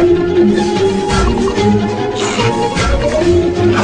Thank you.